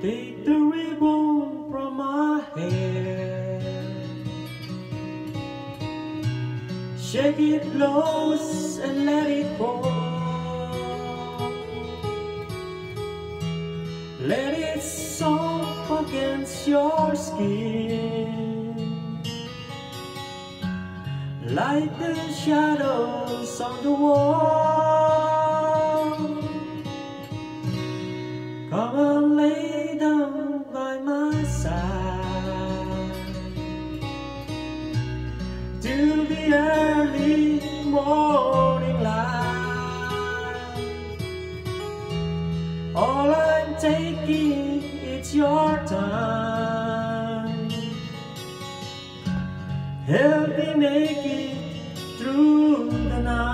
the ribbon from my hair. Shake it loose and let it fall. Let it soak against your skin. Like the shadows on the wall. Till the early morning light. All I'm taking is your time. Help me make it through the night.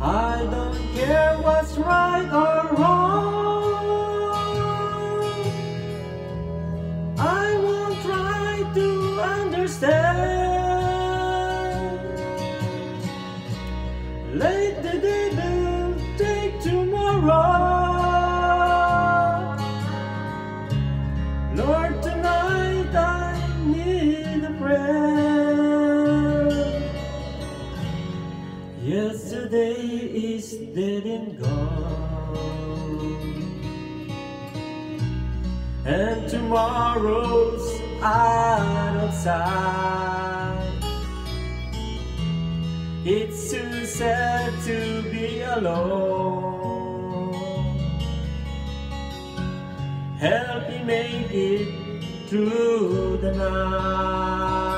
I don't care what's right or understand. Let the devil take tomorrow. Lord, tonight I need a friend. Yesterday is dead and gone, and tomorrow's out of sight. It's too sad to be alone. Help me make it through the night.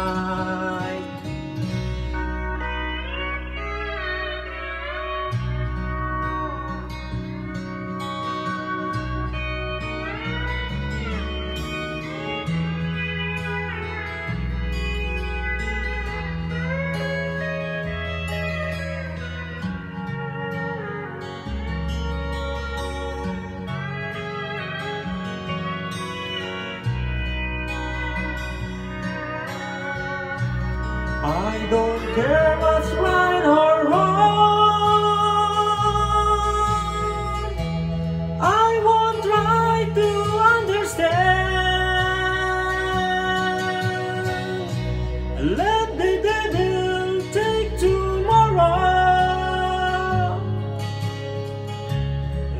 I don't care what's right or wrong. I won't try to understand. Let the devil take tomorrow.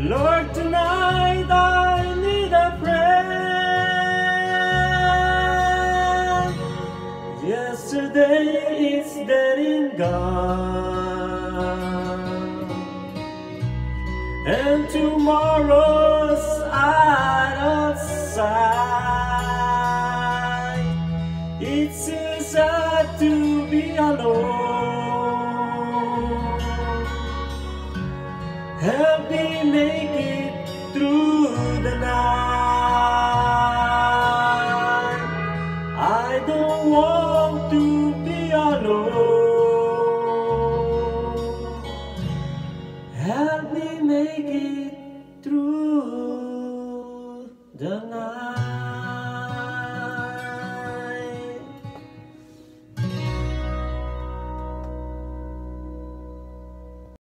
Lord, tonight I Yesterday is dead and gone, and tomorrow's out of sight. It's too sad to be alone. Help me make it through the night. I don't want to be alone. Help me make it through the night.